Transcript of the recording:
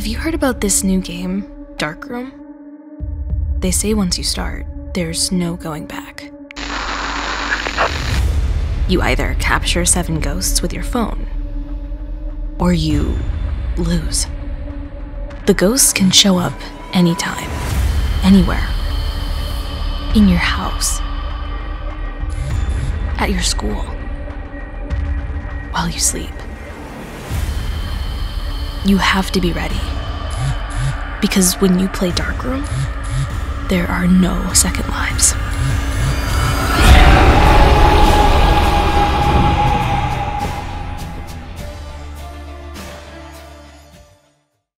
Have you heard about this new game, Darkroom? They say once you start, there's no going back. You either capture seven ghosts with your phone, or you lose. The ghosts can show up anytime, anywhere. In your house, at your school, while you sleep. You have to be ready. Because when you play Darkroom, there are no second lives.